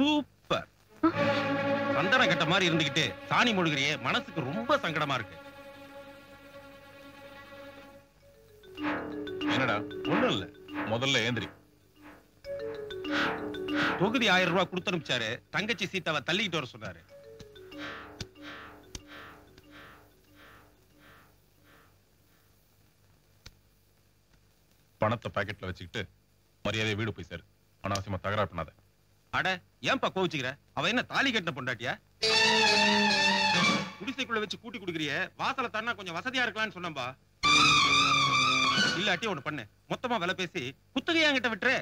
Super. சந்தன கட்ட மாதிரி இருந்துகிட்டு சாணி முழுகிறியே மனசுக்கு ரொம்ப சங்கடமா இருக்கு. என்னடா ஒண்ணும் இல்ல. முதல்ல ஏந்திரி. தொகுதி ஆயிரம் ரூபாய் கொடுத்து அனுப்பிச்சாரு. தங்கச்சி சீதாவை தள்ளிக்கிட்டு வர சொன்னாரு. பணத்தை பாக்கெட்ல வச்சுக்கிட்டு மரியாதையை வீடு போய் சேரு. அனாவசியமா தகராறு பண்ணாத. அட ஏன்பா கோவிச்சுக்கிற? அவ என்ன தாலி கட்டின பொண்டாட்டியா? குடிசைக்குள்ள வச்சு கூட்டி குடுக்குறிய வாசல தண்ணா கொஞ்சம் வசதியா இருக்கலாம்னு சொன்னம்பா இல்லாட்டி ஒண்ணு பண்ணு. மொத்தமா விலை பேசி குத்தகையா என்கிட்ட விட்டுரு.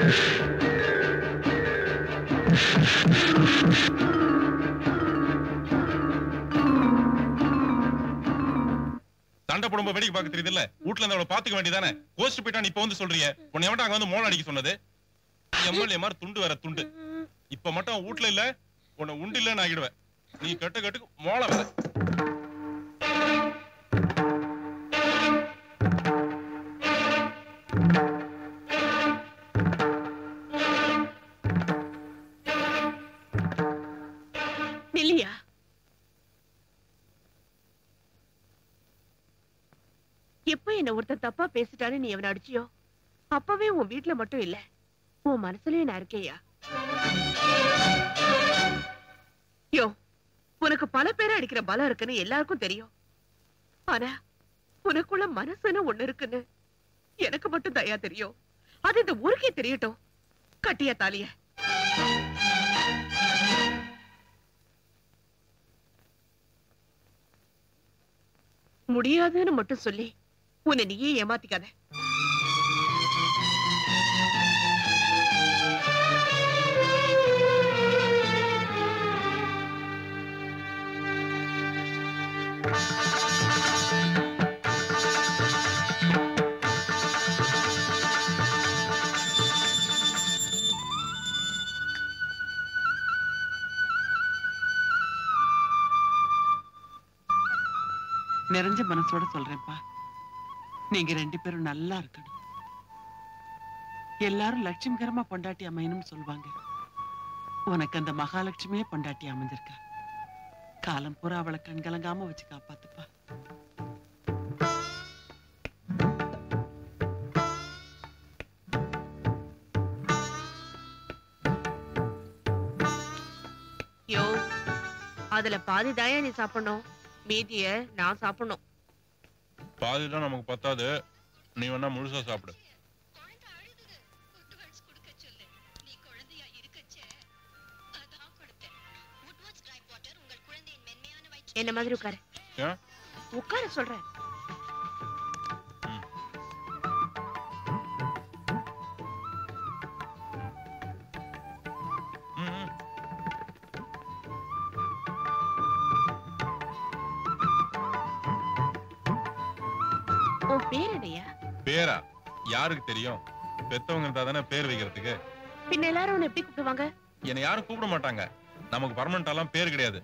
சண்டை போடும்போது பார்க்க தெரியுது இல்ல வீட்டுல இருந்து அவளை பாத்துக்க வேண்டியதானே கோஸ்ட் போயிட்டா இப்ப வந்து சொல்றீங்க. உன்னை எவன் அங்க வந்து மோளம் அடிக்க சொன்னது. எம்எல்ஏ மாதிரி துண்டு வேற துண்டு. இப்ப மட்டும் வீட்டுல இல்ல உன்னை உண்டு இல்லன்னு ஆகிடுவேன். நீ கட்டு கட்டுக்கு மோளம் வேற. என்ன ஒருத்தன் தப்பா பேசிட்டான்னு நீ அவனை அடிச்சியோ? அப்பவே உன் வீட்டுல மட்டும் இல்ல உன் மனசுலயும் நான் இருக்கேயா? யோ உனக்கு பல பேரை அடிக்கிற பலம் இருக்குன்னு எல்லாருக்கும் தெரியும். ஆனா உனக்குள்ள மனசுன்னு ஒண்ணு இருக்குன்னு எனக்கு மட்டும் தயா தெரியும். அது இந்த ஊருக்கே தெரியட்டும் கட்டியா தாலிய. முடியாதுன்னு மட்டும் சொல்லி உன்னை நீயே ஏமாத்திக்காத. நிறைஞ்ச மனசோட சொல்றேன்ப்பா. நீங்க ரெண்டு பேரும் நல்லா இருக்கணும். எல்லாரும் லட்சுமிகரமா பொண்டாட்டி அமையணும்னு சொல்லுவாங்க. உனக்கு அந்த மகாலட்சுமியே பொண்டாட்டி அமைஞ்சிருக்கா. காலம் பூரா அவளை கண்கலங்காம வச்சு காப்பாத்துப்பா. யோ அதுல பாதி தாயா நீ சாப்பிடணும். மீதிய நான் சாப்பிடணும். பாதிதான் நமக்கு பத்தாது. நீ வேணா முழுசா சாப்பிடு. என்ன மாதிரி உட்காரு? உட்கார சொல்றேன். பேர் என்னையா பேரா? யாருக்கு தெரியும்? பெத்தவங்க இருந்தா தானே பேர் வைக்கிறதுக்கு. பின்ன எல்லாரும் உன்னை எப்படி கூப்பிடுவாங்க? என்னை யாரும் கூப்பிட மாட்டாங்க. நமக்கு பர்மனண்ட் எல்லாம் பேர் கிடையாது.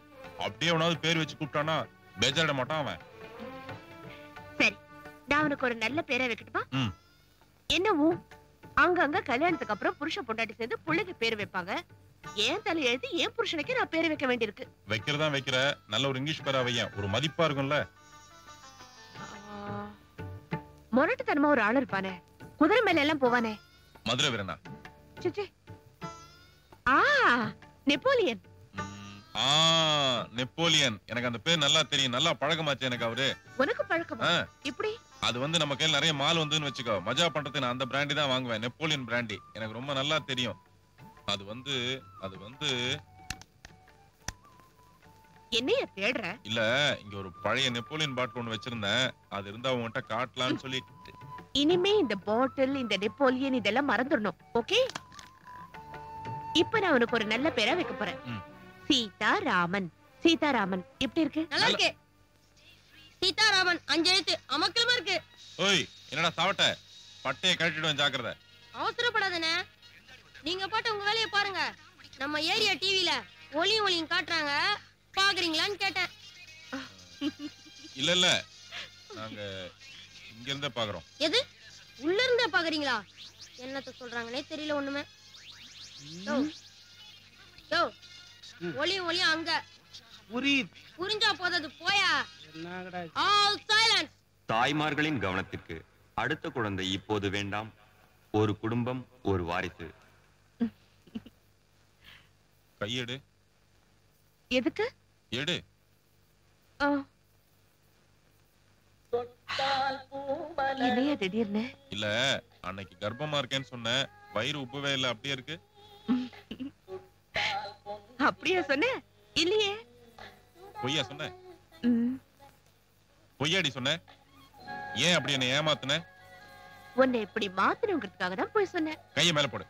அப்படியே அவனாவது பேர் வச்சு கூப்பிட்டானா பேஜாரிட மாட்டான் அவன். சரி நான் உனக்கு ஒரு நல்ல பேரை வைக்கட்டுமா. என்னவோ அங்கங்க கல்யாணத்துக்கு அப்புறம் புருஷ பொண்டாட்டி சேர்ந்து பிள்ளைக்கு பேர் வைப்பாங்க. ஏன் தலை எழுதி ஏன் புருஷனுக்கு நான் பேர் வைக்க வேண்டியிருக்கு. வைக்கிறதா வைக்கிற? நல்ல ஒரு இங்கிலீஷ் பேரா வையன். ஒரு மதிப்பா இருக்கும்ல. முரட்டுத்தனமா ஒரு ஆள் இருப்பானே? குதிரை மேல எல்லாம் போவானே? மதுரை வீரனா? ஆ நெப்போலியன். ஆ நெப்போலியன். எனக்கு அந்த பேர் நல்லா தெரியும். நல்லா பழக்கமாச்சு எனக்கு அவரு. உனக்கு பழக்கமா. இப்படி அது வந்து நம்ம கையில் நிறைய மால் வந்துன்னு வச்சுக்கோ. மஜா பண்றதுக்கு நான் அந்த பிராண்டி தான் வாங்குவேன். Napoleon brandy. எனக்கு ரொம்ப நல்லா தெரியும். அது வந்து அது வந்து என்னைய தேடுற? இல்ல இங்க ஒரு பழைய நெப்போலியன் பாட்டில் ஒண்ணு வச்சிருந்தேன். அது இருந்தா உங்ககிட்ட காட்டலாம்னு சொல்லி இனிமே இந்த பாட்டில் இந்த நெப்போலியன் இதெல்லாம் மறந்துடணும் ஓகே? இப்ப நான் உனக்கு ஒரு நல்ல பேரா வைக்க போறேன். ம். சீதாராமன். சீதாராமன் எப்படி இருக்கு? நல்லா இருக்கு. சீதாராமன் அஞ்சு எழுத்து அமக்கலமா இருக்கு. ஓய் என்னடா சாவட்ட? பட்டையை கழட்டிடுவேன் ஜாக்கிரதை. அவசரப்படாதனே நீங்க பாட்டு உங்க வேலையை பாருங்க. நம்ம ஏரியா டிவில ஒளியும் ஒளியும் காட்டுறாங்க. பாக்குறீங்களான்னு கேட்டேன். இல்ல இல்ல நாங்க இங்க இருந்தே பாக்குறோம் எது? உள்ள இருந்தே பாக்குறீங்களா என்னத்த சொல்றாங்கன்னே தெரியல ஒண்ணுமே. ஒளியும் ஒளியும் அங்க. புரியுது. புரிஞ்சா போதது போயா? என்னங்கடா ஆல் சைலன்ஸ் தாய்மார்களின் கவனத்திற்கு அடுத்த குழந்தை இப்போது வேண்டாம். ஒரு குடும்பம் ஒரு வாரிசு. கையெடு. எதுக்கு? எடு. ஆ. என்னையா திடீர்னு? இல்ல அன்னைக்கு கர்ப்பமா இருக்கேன்னு சொன்ன. வயிறு உப்பவே இல்ல அப்படியே இருக்கு. அப்படியா சொன்ன? இல்லையே. பொய்யா சொன்ன? பொய்யாடி சொன்ன? ஏன் அப்படி என்ன ஏமாத்துன? உன்னை இப்படி மாத்தணுங்கிறதுக்காக தான் போய் சொன்னேன் கைய மேல போடு.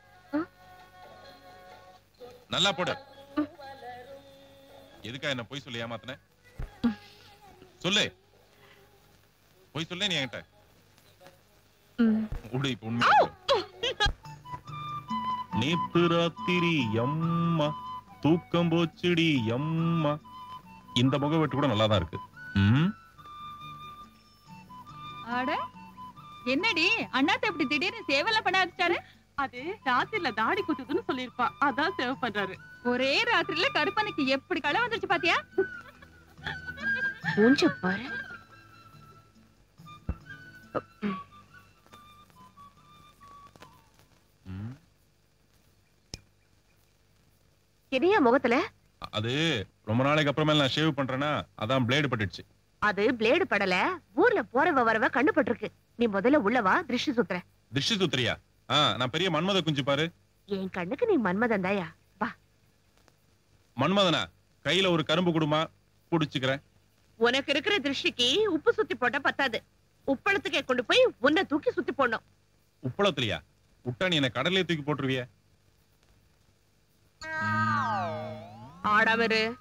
நல்லா போடு. எதுக்கா என்ன பொய் சொல்லி ஏமாத்துன? சொல்லு. பொய் சொல்ல நீ என்கிட்ட. விடு இப்ப உண்மை நேத்து ராத்திரி எம்மா தூக்கம் போச்சுடி எம்மா. இந்த முகவெட்டு கூட நல்லா தான் இருக்கு என்னடி? அண்ணாத்த இப்படி திடீர்னு சேவெல்லாம் பண்ண ஆரம்பிச்சாரு அது ராத்திரில தாடி குத்துதுன்னு சொல்லிருப்பா அதான் சேவ் பண்றாரு. ஒரே ராத்திரில கருப்பனுக்கு எப்படி களை வந்துருச்சு பாத்தியா? மூஞ்ச பாரு. என்னையா முகத்துல? அது ரொம்ப நாளைக்கு அப்புறமேல நான் ஷேவ் பண்றேன்னா அதான் பிளேடு பட்டுடுச்சு. அது பிளேடு படல. ஊர்ல போறவ வரவ கண்ணு பட்டிருக்கு நீ முதல்ல உள்ள வா திருஷ்டி சுத்துற திருஷ்டி சுத்திரியா? ஆ நான் பெரிய மன்மத குஞ்சு பாரு. என் கண்ணுக்கு நீ மன்மதன் தாயா? வா. மன்மதனா? கையில ஒரு கரும்பு குடுமா? புடிச்சுக்கிறேன். உனக்கு இருக்கிற திருஷ்டிக்கு உப்பு சுத்தி போட்டா பத்தாது. உப்பளத்துக்கே கொண்டு போய் உன்னை தூக்கி சுத்தி போடணும். உப்பளத்திலையா? விட்டா நீ என்ன கடலே தூக்கி போட்டுருவிய. ஆடாம இரு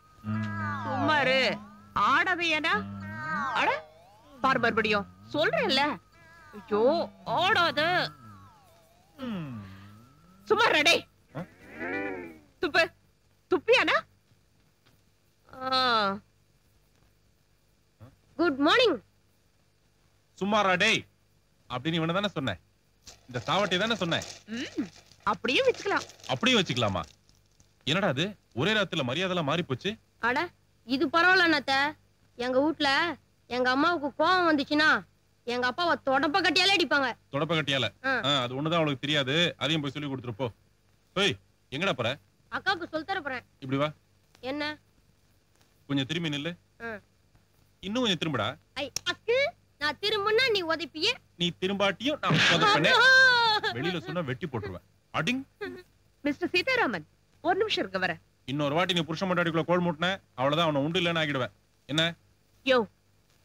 சும்மா இரு. ஆடாதையனா அட பார் மறுபடியும். சொல்றேன்ல. ஐயோ ஆடாத. சும்மா ரெடே? துப்பு. துப்பியானா? Good morning. சும்மாரா டேய். அப்படின்னு இவனை தானே சொன்னேன். இந்த சாவட்டி தானே சொன்னேன். அப்படியே வச்சுக்கலாம். அப்படியே வச்சுக்கலாமா? என்னடா அது? ஒரே ராத்துல மரியாதைலாம் மாறி போச்சு அட இது பரவாயில்ல அண்ணாத்த எங்க வீட்ல எங்க அம்மாவுக்கு கோவம் வந்துச்சுன்னா எங்க அப்பாவை தொடப்ப கட்டியாலே அடிப்பாங்க. தொடப்ப கட்டியால? அது ஒண்ணுதான் அவளுக்கு தெரியாது. அதையும் போய் சொல்லி கொடுத்துருப்போ ஏய் எங்கடா போற? அக்காவுக்கு சொல்லி தர போறேன். இப்படி வா. என்ன? கொஞ்சம் திரும்பி நில்லு. இன்னும் கொஞ்சம் திரும்புடா. ஐ அக்கு நான் திரும்பினா நீ உதைப்பியே. நீ திரும்பாட்டியும் நான் உதப்பனே. வெளியில சொன்னா வெட்டி போட்டுருவேன் அடிங். மிஸ்டர் சீதாராமன் ஒரு நிமிஷம் இருக்க வர இன்னொரு வாட்டி நீ புருஷன் மண்டாடிக்குள்ள கோல் மூட்டின அவ்வளவுதான் அவனை உண்டு இல்லைன்னு ஆகிடுவேன் என்ன? யோ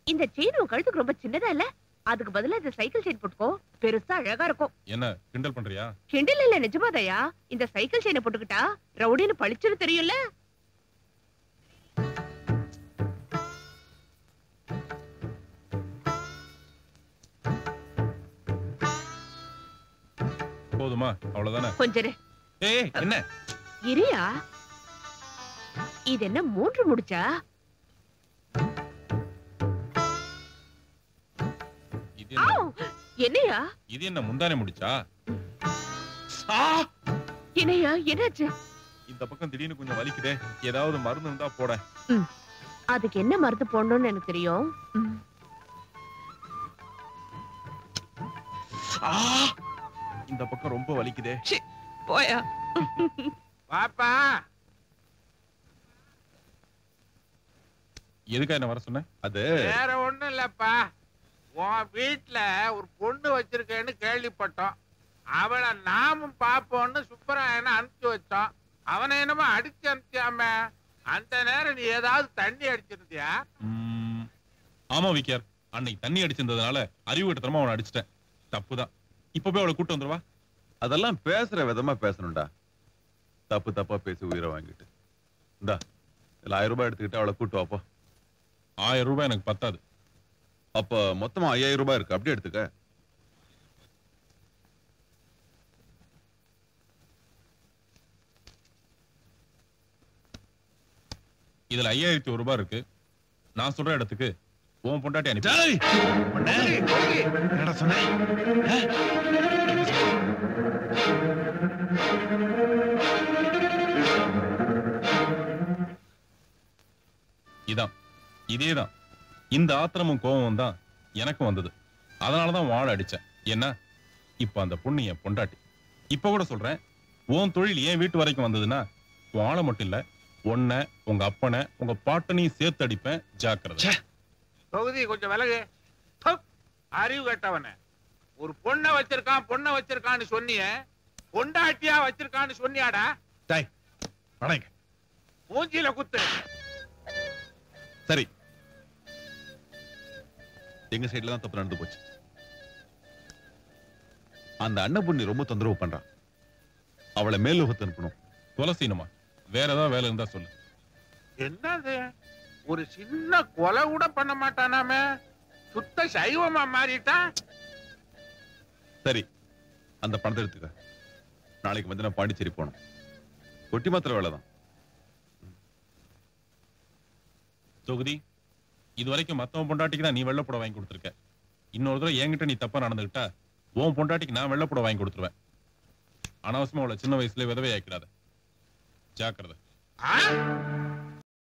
இந்த செயின் உன் கழுத்துக்கு ரொம்ப சின்னதா இல்ல? அதுக்கு பதிலா இந்த சைக்கிள் செயின் போட்டுக்கோ. பெருசா அழகா இருக்கும். என்ன கிண்டல் பண்றியா? கிண்டல் இல்ல நிஜமாதையா? இந்த சைக்கிள் செயினை போட்டுக்கிட்டா ரவுடின்னு பளிச்சுன்னு தெரியும்ல? போதுமா அவ்வளவுதானே? கொஞ்சம். ஏய் என்ன? இரியா இது என்ன மூன்று முடிச்சா? என்னையா? இது என்ன முந்தானே முடிச்சா? ஆ! என்னையா என்னாச்சு? இந்த பக்கம் திடீர்னு கொஞ்சம் வலிக்குதே. ஏதாவது மருந்து இருந்தா போட. அதுக்கு என்ன மருந்து போடணும்னு எனக்கு தெரியும்! இந்த பக்கம் ரொம்ப வலிக்குதே. போயா. பாப்பா! எதுக்கா என்ன வர சொன்ன? அது வேற ஒண்ணும் இல்லப்பா. உன் வீட்ல ஒரு பொண்ணு வச்சிருக்கேன்னு கேள்விப்பட்டோம். அவளை நாமும் பாப்போம்னு சுப்பராயனை அனுப்பிச்சு வச்சோம். அவனை என்னமோ அடிச்சு அனுப்பிச்சாம அந்த நேரம் நீ ஏதாவது தண்ணி அடிச்சிருந்தியா? ஆமா விக்கியார். அன்னைக்கு தண்ணி அடிச்சிருந்ததுனால அறிவு கட்டத்தனமா அவனை அடிச்சிட்டேன். தப்புதான். இப்ப போய் அவளை கூட்டு வந்துருவா? அதெல்லாம் பேசுற விதமா பேசணும்டா. தப்பு தப்பா பேசி உயிரை வாங்கிட்டு. இந்தா இதுல ஆயிரம் ரூபாய் எடுத்துக்கிட்டு அவளை கூட்டு வாப்போ ஆயிரம் ரூபாய் எனக்கு பத்தாது. அப்ப மொத்தமா ஐயாயிரம் ரூபாய் இருக்கு. அப்படியே எடுத்துக்க. இதுல ஐயாயிரத்தி ஒரு ரூபாய் இருக்கு. நான் சொல்ற இடத்துக்கு உன் பொண்டாட்டி அனுப்பி. என்னடா சொன்ன? இதான். இதேதான். இந்த ஆத்திரமும் கோபமும் தான் எனக்கும் வந்தது. அதனாலதான் வாழ அடிச்சேன். என்ன? இப்ப அந்த பொண்ணு என் பொண்டாட்டி. இப்ப கூட சொல்றேன் உன் தொழில் ஏன் வீட்டு வரைக்கும் வந்ததுன்னா வாழ மட்டும் இல்ல உன்னை உங்க அப்பனை உங்க பாட்டனையும் சேர்த்து அடிப்பேன் ஜாக்கிரதை. தொகுதி கொஞ்சம் விலகு. அறிவு கட்டவன. ஒரு பொண்ணை வச்சிருக்கான் பொண்ணை வச்சிருக்கான்னு சொன்னியே பொண்டாட்டியா வச்சிருக்கான்னு சொன்னியாடா? டேய் வணங்க மூஞ்சில குத்து. சரி. எங்க சைடுல தான் தப்பு நடந்து போச்சு. அந்த அன்னபுண்ணி ரொம்ப தொந்தரவு பண்றான் அவளை மேலுகத்து அனுப்பணும். துளசினுமா வேற ஏதாவது வேலை இருந்தா சொல்லு. என்னது? ஒரு சின்ன கொலை கூட பண்ண மாட்டானாமே? சுத்த சைவமா மாறிட்டான் சரி அந்த பணத்தை எடுத்துக்க. நாளைக்கு வந்து நான் பாண்டிச்சேரி போகணும். கொட்டி மாத்திர வேலை தான் தொகுதி? இது வரைக்கும் மத்தவன் பொண்டாட்டிக்கு தான் நீ வெள்ளப்பட வாங்கி கொடுத்துருக்க. இன்னொரு தடவை என்கிட்ட நீ தப்பா நடந்துகிட்டா உன் பொண்டாட்டிக்கு நான் வெள்ளப்பட வாங்கி கொடுத்துருவேன். அனாவசியமா அவளை சின்ன வயசுல விதவை ஆக்கிடாத ஜாக்கிரதை